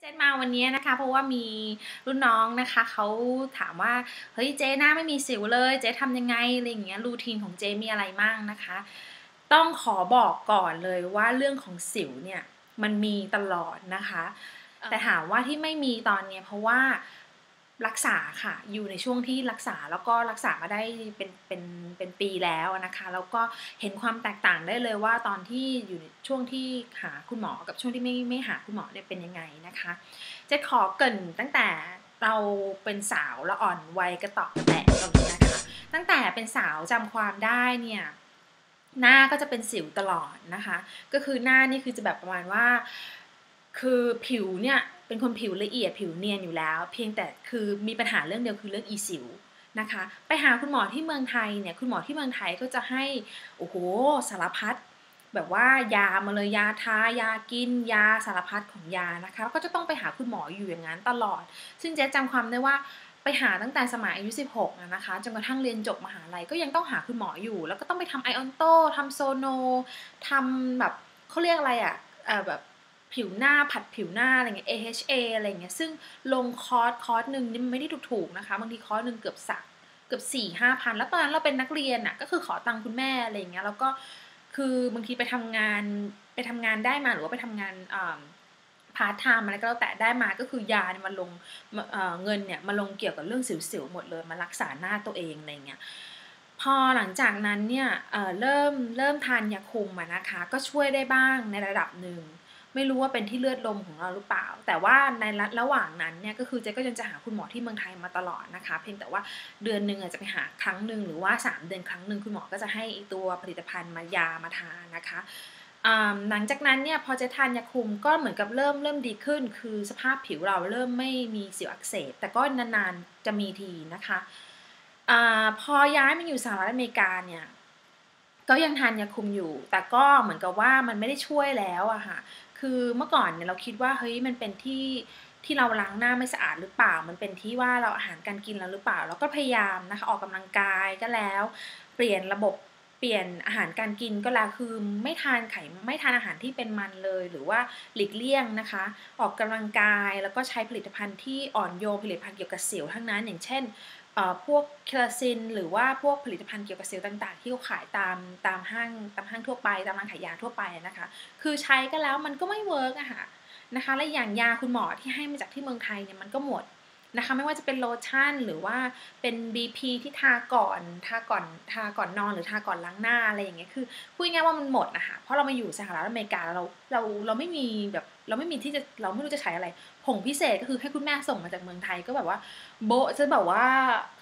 เจนมาวันนี้นะคะ เพราะว่ามีรุ่นน้องนะคะเขาถามว่าเฮ้ยเจหน้าไม่มีสิวเลยเจทำยังไงอะไรอย่างเงี้ยรูทีนของเจมีอะไรมั่งนะคะ ต้องขอบอกก่อนเลยว่าเรื่องของสิวเนี่ยมันมีตลอดนะคะ แต่ถามว่าที่ไม่มีตอนเนี้ยเพราะว่า รักษาค่ะ อยู่ในช่วงที่รักษาแล้วก็รักษามาได้เป็นเป็นเป็นปีแล้วนะคะ แล้วก็เห็นความแตกต่างได้เลยว่าตอนที่อยู่ในช่วงที่หาคุณหมอกับช่วงที่ไม่ไม่หาคุณหมอเนี่ยเป็นยังไงนะคะเจะขอเกินตั้งแต่เราเป็นสาวละอ่อนวัยกระตอกกระแตกตรงนี้นะคะ ตั้งแต่เป็นสาวจำความได้เนี่ยหน้าก็จะเป็นสิวตลอดนะคะ ก็คือหน้านี่คือจะแบบประมาณว่า คือผิวเนี่ย เป็นคนผิวละเอียดผิวเนียนอยู่แล้ว เพียงแต่คือมีปัญหาเรื่องเดียวคือเรื่องอีสิวนะคะไปหาคุณหมอที่เมืองไทยเนี่ยคุณหมอที่เมืองไทยก็จะให้โอ้โหสารพัดแบบว่ายามาเลยยาทายากิน ยาสารพัดของยานะคะก็จะต้องไปหาคุณหมออยู่อย่างนั้นตลอด ซึ่งเจ๊จำความได้ว่าไปหาตั้งแต่สมัยอายุ 16นะคะจนกระทั่งเรียนจบมหาลัยก็ยังต้องหาคุณหมออยู่ แล้วก็ต้องไปทำ ionto ทำ phono ทำแบบเขาเรียกอะไรอะ่ะแบบ ผิวหน้าผลัดผิวหน้าอะไรเงี้ย AHA อะไรเงี้ยซึ่งลงคอร์สคอร์สหนึ่งนี่มันไม่ได้ถูกๆนะคะบางทีคอร์สหนึ่งเกือบสักเกือบสี่ห้าพันแล้วตอนนั้นเราเป็นนักเรียนอะ่ะก็คือขอตังค์คุณแม่อะไรเงี้ยแล้วก็คือบางทีไปทำงานไปทำงานได้มาหรือว่าไปทำงานพาร์ทไทม์อะไรก็แล้วแต่ได้มาก็คือยาเนี่ยมาลงเงินเนี่ยมาลงเกี่ยวกับเรื่องสิวๆหมดเลยมารักษาหน้าตัวเองอะไรเงี้ยพอหลังจากนั้นเนี่ยเเริ่มเริ่มทานยาคุมนะคะ ก็ช่วยได้บ้างในระดับหนึ่ง ไม่รู้ว่าเป็นที่เลือดลมของเราหรือเปล่า แต่ว่าในระหว่างนั้นเนี่ยก็คือเจ๊ก็ยังจะหาคุณหมอที่เมืองไทยมาตลอดนะคะ เพียงแต่ว่าเดือนหนึ่งอาจจะไปหาครั้งหนึ่งหรือว่า 3 เดือนครั้งหนึ่งคุณหมอก็จะให้ตัวผลิตภัณฑ์มายามาทานนะคะหลังจากนั้นเนี่ยพอเจะทานยาคุมก็เหมือนกับเริ่มเริ่มดีขึ้น คือสภาพผิวเราเริ่มไม่มีสิวอักเสบ แต่ก็นานๆจะมีทีนะคะอพอย้ายมาอยู่สหรัฐอเมริกาเนี่ยก็ยังทานยาคุมอยู่ แต่ก็เหมือนกับว่ามันไม่ได้ช่วยแล้วอะค่ะ คือเมื่อก่อนเนี่ยเราคิดว่าเฮ้ยมันเป็นที่ที่เราล้างหน้าไม่สะอาดหรือเปล่า มันเป็นที่ว่าเราอาหารการกินเราหรือเปล่า เราก็พยายามนะคะออกกำลังกายก็แล้ว เปลี่ยนระบบเปลี่ยนอาหารการกินก็แล้วคือไม่ทานไข่ไม่ทานอาหารที่เป็นมันเลย หรือว่าหลีกเลี่ยงนะคะ ออกกำลังกายแล้วก็ใช้ผลิตภัณฑ์ที่อ่อนโยนผลิตภัณฑ์เกี่ยวกับสิวทั้งนั้น อย่างเช่น พวกเคลาซิน หรือว่าพวกผลิตภัณฑ์เกี่ยวกับเซลล์ต่างๆ ที่เขาขายตามตามห้างตามห้างทั่วไป ตามร้านขายยาทั่วไปนะคะ คือใช้ก็แล้วมันก็ไม่ work อะค่ะนะคะ และอย่างยาคุณหมอที่ให้มาจากที่เมืองไทยเนี่ยมันก็หมด นะคะไม่ว่าจะเป็นโลชั่นหรือว่าเป็น BP ที่ทาก่อนทาก่อนทาก่อนนอนหรือทาก่อนล้างหน้าอะไรอย่างเงี้ยคือพูดง่ายว่ามันหมดนะคะเพราะเรามาอยู่สหรัฐอเมริกาเราเราเราไม่มีแบบเราไม่มีที่จะเราไม่รู้จะใช้อะไร ผงพิเศษก็คือให้คุณแม่ส่งมาจากเมืองไทยก็แบบว่า โบจะแบบว่า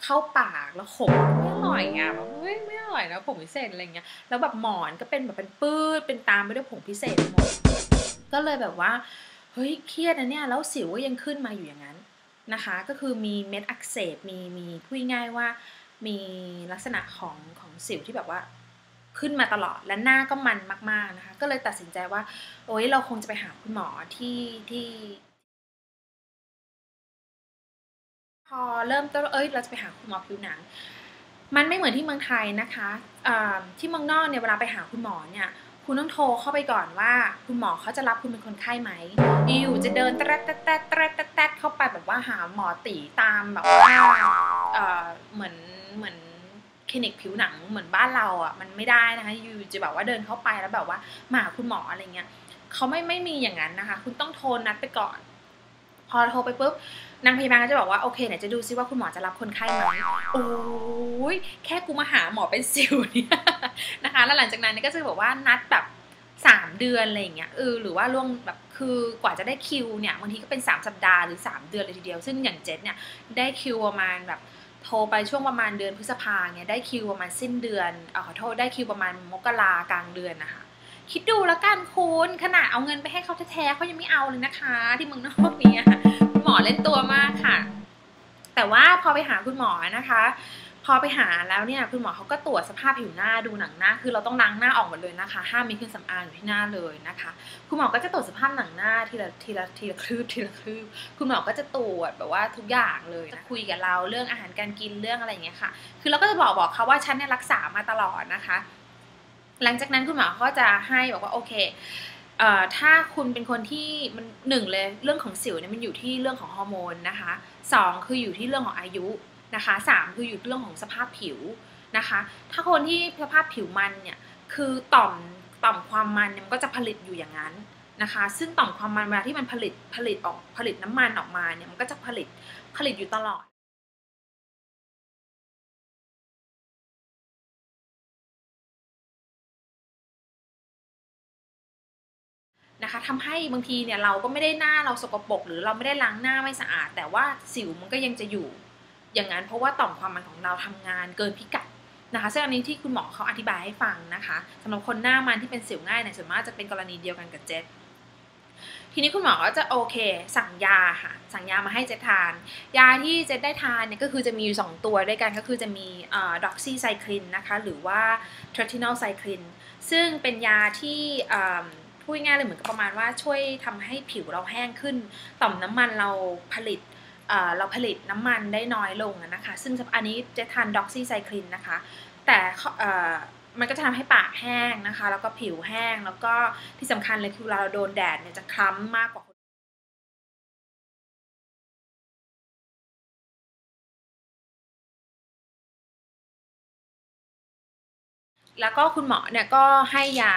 เข้าปากแล้วขมไม่อร่อยไงแบบเฮ้ยไม่อร่อยนะผงพิเศษอะไรเงี้ยแล้วแบบหมอนก็เป็นแบบเป็นปื้ดเป็นตามไปด้วยผงพิเศษหมดก็เลยแบบว่าเฮ้ยเครียดนะเนี่ยแล้วสิวก็ยังขึ้นมาอยู่อย่างนั้น นะคะ ก็คือมีเม็ดอักเสบมีมีพูดง่ายว่ามีลักษณะของของสิวที่แบบว่าขึ้นมาตลอดและหน้าก็มันมากๆนะคะ ก็เลยตัดสินใจว่า โอ๊ยเราคงจะไปหาคุณหมอที่ที่พอเริ่มต้นเอ้ยเราจะไปหาคุณหมอผิวหนัง มันไม่เหมือนที่เมืองไทยนะคะที่เมืองนอกเนี่ยเวลาไปหาคุณหมอเนี่ย คุณต้องโทรเข้าไปก่อนว่า คุณหมอเขาจะรับคุณเป็นคนไข้ไหมอยู่จะเดินแตะแตะแตะแตะแตะเข้าไปแบบว่าหาหมอตีตามแบบว่าเหมือนเหมือนคลินิกผิวหนังเหมือนบ้านเราอะมันไม่ได้นะคะอยู่จะแบบว่าเดินเข้าไปแล้วแบบว่ามาคุณหมออะไรเงี้ยเขาไม่ไม่มีอย่างนั้นนะคะ คุณต้องโทรนัดไปก่อน อโทรไปปุ๊บนางพยาบาลก็จะบอกว่าโอเคเนี่ยจะดูซิว่าคุณหมอจะรับคนไข้ไหมโอ้ยแค่กูมาหาหมอเป็นสิวเนี่ยนะคะ แล้วหลังจากนั้นก็จะบอกว่านัดแบบสามเดือนอะไรอย่างเงี้ยเออหรือว่าล่วงแบบคือกว่าจะได้คิวเนี่ยบางทีก็เป็นสามสัปดาห์หรือสามเดือนเลยทีเดียว ซึ่งอย่างเจ็ดเนี่ยได้คิวประมาณแบบโทรไปช่วงประมาณเดือนพฤษภาเนี่ยได้คิวประมาณสิ้นเดือนอขอโทษได้คิวประมาณมกรากลางเดือนนะคะคิดดูแล้วกันคุณขนาดเอาเงินไปให้เขาแท้ๆเขายังไม่เอาเลยนะคะ ที่เมืองนอกนี้คุณ หมอเล่นตัวมากค่ะ แต่ว่าพอไปหาคุณหมอนะคะ พอไปหาแล้วเนี่ยคุณหมอเขาก็ตรวจสภาพผิวหน้าดูหนังหน้า คือเราต้องล้างหน้าออกหมดเลยนะคะ ห้ามมีเครื่องสำอางอยู่ที่หน้าเลยนะคะ คุณหมอก็จะตรวจสภาพหนังหน้าทีละทีละทีละคลืบทีละคลืบคุณหมอก็จะตรวจแบบว่าทุกอย่างเลยนะคุยกับเราเรื่องอาหารการกินเรื่องอะไรอย่างเงี้ยค่ะ คือเราก็จะบอกบอกเขาว่าฉันเนี่ยรักษามาตลอดนะคะ หลังจากนั้นคุณหมอก็จะให้บอกว่าโอเค ถ้าคุณเป็นคนที่มันหนึ่งเลยเรื่องของสิวเนี่ยมันอยู่ที่เรื่องของฮอร์โมนนะคะสองคืออยู่ที่เรื่องของอายุนะคะสามคืออยู่เรื่องของสภาพผิวนะคะ ถ้าคนที่สภาพผิวมันเนี่ยคือต่อมต่อมความมันเนี่ยมันก็จะผลิตอยู่อย่างนั้นนะคะ ซึ่งต่อมความมันเวลาที่มันผลิตผลิตออกผลิตน้ำมันออกมาเนี่ยมันก็จะผลิตผลิตอยู่ตลอด นะคะทำให้บางทีเนี่ยเราก็ไม่ได้หน้าเราสกปรกหรือเราไม่ได้ล้างหน้าไม่สะอาด แต่ว่าสิวมันก็ยังจะอยู่ อย่างนั้นเพราะว่าต่อมความมันของเราทำงานเกินพิกัดนะคะซึ่งอันนี้ที่คุณหมอเขาอธิบายให้ฟังนะคะสำหรับคนหน้ามันที่เป็นสิวง่ายเนี่ยส่วนมากจะเป็นกรณีเดียวกันกับเจษทีนี้คุณหมอก็จะโอเค สั่งยาค่ะสั่งยามาให้เจษทาน ยาที่เจษได้ทานเนี่ยก็คือจะมีอยู่ 2 ตัวด้วยกันก็คือจะมีด็อกซี่ไซคลินนะคะหรือว่าเทรตินอลไซคลินซึ่งเป็นยาที่ พูดง่ายเลยเหมือนกับประมาณว่าช่วยทำให้ผิวเราแห้งขึ้น ต่อมน้ำมันเราผลิตเราผลิตน้ำมันได้น้อยลงนะคะ ซึ่งอันนี้จะทานด็อกซี่ไซคลินนะคะ แต่มันก็จะทำให้ปากแห้งนะคะ แล้วก็ผิวแห้ง แล้วก็ที่สำคัญเลยคือเวลาเราโดนแดดเนี่ยจะคล้ำมากกว่าแล้วก็คุณหมอเนี่ยก็ให้ยา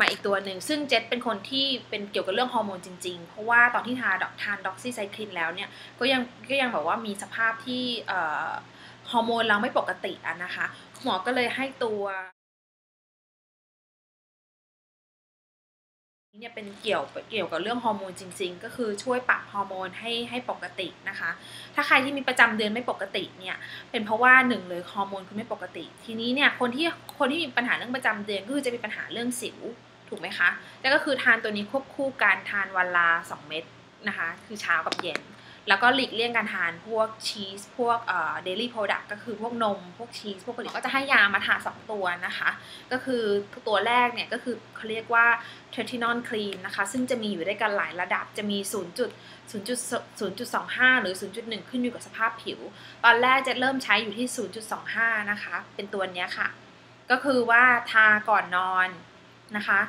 มาอีกตัวหนึ่ง ซึ่งเจษเป็นคนที่เป็นเกี่ยวกับเรื่องฮอร์โมนจริงๆ เพราะว่าตอนที่ทานดอกทานด็อกซี่ไซคลินแล้วเนี่ย ก็ยังก็ยังแบบว่ามีสภาพที่ฮอร์โมนเราไม่ปกติอะนะคะ หมอก็เลยให้ตัวเนี่ยเป็นเกี่ยวเกี่ยวกับเรื่องฮอร์โมนจริง ๆ ก็คือช่วยปรับฮอร์โมนให้ให้ปกตินะคะ ถ้าใครที่มีประจำเดือนไม่ปกติเนี่ยเป็นเพราะว่าหนึ่งเลยฮอร์โมนคุณไม่ปกติ ทีนี้เนี่ยคนที่คนที่มีปัญหาเรื่องประจำเดือนก็คือจะมีปัญหาเรื่องสิว ถูกไหมคะแล้วก็คือทานตัวนี้ควบคู่การทานวันละ2เม็ดนะคะ คือเช้ากับเย็น แล้วก็หลีกเลี่ยงการทานพวกชีส พวก dairy product ก็คือพวกนม พวกชีส พวกผลิตก็จะให้ยามาทาสองตัวนะคะ ก็คือตัวแรกเนี่ยก็คือเขาเรียกว่า tretinoin cream นะคะ ซึ่งจะมีอยู่ด้วยกันหลายระดับ จะมี0.0.0.25 หรือ 0.1 ขึ้นอยู่กับสภาพผิว ตอนแรกจะเริ่มใช้อยู่ที่ 0.25 นะคะ เป็นตัวนี้ค่ะ ก็คือว่าทาก่อนนอน นะคะ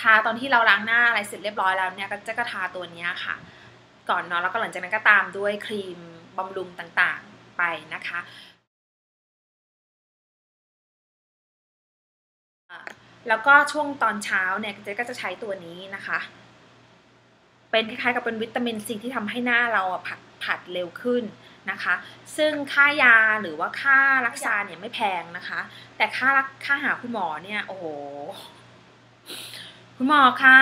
ทาตอนที่เราล้างหน้าอะไรเสร็จเรียบร้อยแล้วเนี่ยก็จะก็ทาตัวนี้ค่ะ ก่อนนอนแล้วก็หลังจากนั้นก็ตามด้วยครีมบำรุงต่างๆไปนะคะแล้วก็ช่วงตอนเช้าเนี่ยเจ๊ก็จะใช้ตัวนี้นะคะ เป็นคล้ายๆกับเป็นวิตามินซีที่ทำให้หน้าเราผัดผัดเร็วขึ้น นะคะ ซึ่งค่ายาหรือว่าค่ารักษาเนี่ยไม่แพงนะคะ แต่ค่าค่าหาคุณหมอเนี่ยโอ้โหคุณหมอคะ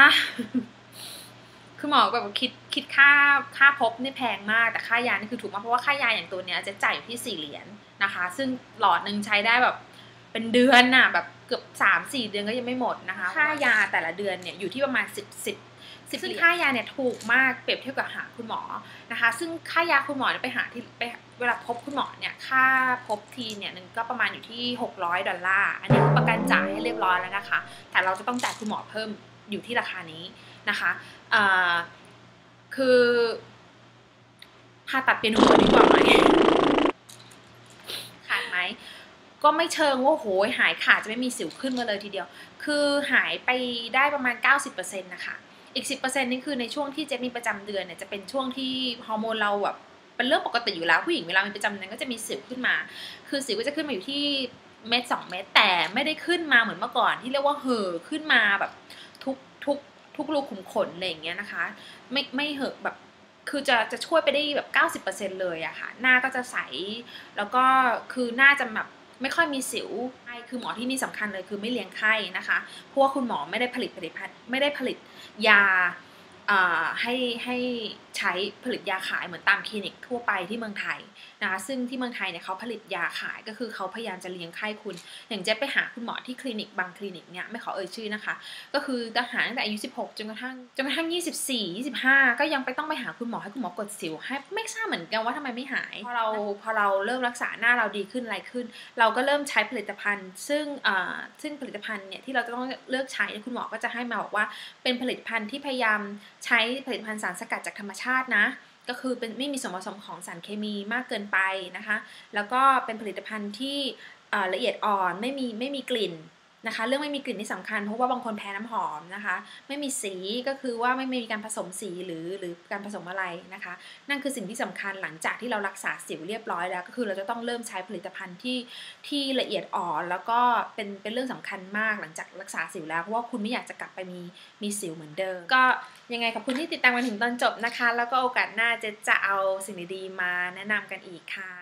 คือหมอแบบคิดคิดค่าค่าพบนี่แพงมากแต่ค่ายานี่คือถูกมากเพราะว่าค่ายาอย่างตัวเนี้ยจะจ่ายอยู่ที่สี่เหรียญนะคะ ซึ่งหลอดหนึ่งใช้ได้แบบเป็นเดือนน่ะแบบเกือบสามสี่เดือนก็ยังไม่หมดนะคะ ค่ายาแต่ละเดือนเนี่ยอยู่ที่ประมาณสิบสิบ ซึ่งค่ายาเนี่ยถูกมากเปรียบเทียบกับหาคุณหมอนะคะ ซึ่งค่ายาคุณหมอไปหาที่ไปเวลาพบคุณหมอเนี่ยค่าพบทีเนี่ยหนึ่งก็ประมาณอยู่ที่ 600 ดอลลาร์ อันนี้คือประกันจ่ายให้เรียบร้อยแล้วนะคะ แต่เราจะต้องจ่ายคุณหมอเพิ่มอยู่ที่ราคานี้นะคะคือผ่าตัดเปลี่ยนหัวดีกว่าไหมขาดไหมก็ไม่เชิงว่าโหยหายขาดจะไม่มีสิวขึ้นมาเลยทีเดียว คือหายไปได้ประมาณ 90%นะคะ อีก 10%นี่คือในช่วงที่เจมีประจำเดือนเนี่ยจะเป็นช่วงที่ฮอร์โมนเราแบบเป็นเรื่องปกติอยู่แล้วผู้หญิงเวลามีประจำเดือนก็จะมีสิวขึ้นมา คือสิวก็จะขึ้นมาอยู่ที่เม็ดสองเม็ดแต่ไม่ได้ขึ้นมาเหมือนเมื่อก่อนที่เรียกว่าเห่อขึ้นมาแบบทุกทุกทุกรูขุมขนอะไรอย่างเงี้ยนะคะ ไม่ไม่เหอแบบคือจะจะช่วยไปได้แบบ 90%เลยอะค่ะ หน้าก็จะใส แล้วก็คือหน้าจะแบบ ไม่ค่อยมีสิวใช่คือหมอที่นี่สำคัญเลยคือไม่เลี้ยงไข้นะคะเพราะว่าคุณหมอไม่ได้ผลิตผลิตภัณฑ์ไม่ได้ผลิตยา ให้ให้ใช้ผลิตยาขายเหมือนตามคลินิกทั่วไปที่เมืองไทยนะคะซึ่งที่เมืองไทยเนี่ยเขาผลิตยาขายก็คือเขาพยายามจะเลี้ยงไข้คุณ อย่างเจ๊ไปหาคุณหมอที่คลินิกบางคลินิกเนี่ยไม่ขอเอ่ยชื่อนะคะ ก็คือทหารตั้งแต่อายุ 16 จนกระทั่งจนกระทั่ง 24 25 ก็ยังไปต้องไปหาคุณหมอให้คุณหมอกดสิวให้ไม่ทราบเหมือนกันว่าทำไมไม่หายพอเราพอเราเริ่มรักษาหน้าเราดีขึ้นอะไรขึ้น เราก็เริ่มใช้ผลิตภัณฑ์ ซึ่งซึ่งผลิตภัณฑ์เนี่ยที่เราจะต้องเลือกใช้คุณหมอก็จะให้มาบอกว่าเป็นผลิตภัณฑ์ที่พยายามใช้ผลิตภัณฑ์สารสกัดจากธรรมชาตินะ ก็คือเป็นไม่มีส่วนผสมของสารเคมีมากเกินไปนะคะ แล้วก็เป็นผลิตภัณฑ์ที่ละเอียดอ่อนไม่มีไม่มีกลิ่นนะคะ เรื่องไม่มีกลิ่นนี่สำคัญเพราะว่าบางคนแพ้น้ำหอมนะคะ ไม่มีสีก็คือว่าไม่มีการผสมสีหรือหรือการผสมอะไรนะคะ นั่นคือสิ่งที่สำคัญหลังจากที่เรารักษาสิวเรียบร้อยแล้ว ก็คือเราจะต้องเริ่มใช้ผลิตภัณฑ์ที่ที่ละเอียดอ่อนแล้วก็เป็นเป็นเรื่องสำคัญมากหลังจากรักษาสิวแล้วเพราะว่าคุณไม่อยากจะกลับไปมีมีสิวเหมือนเดิมก็ ยังไงขอบคุณที่ติดตามมาถึงตอนจบนะคะ แล้วก็โอกาสหน้าจะจะเอาสิ่งดีๆมาแนะนำกันอีกค่ะ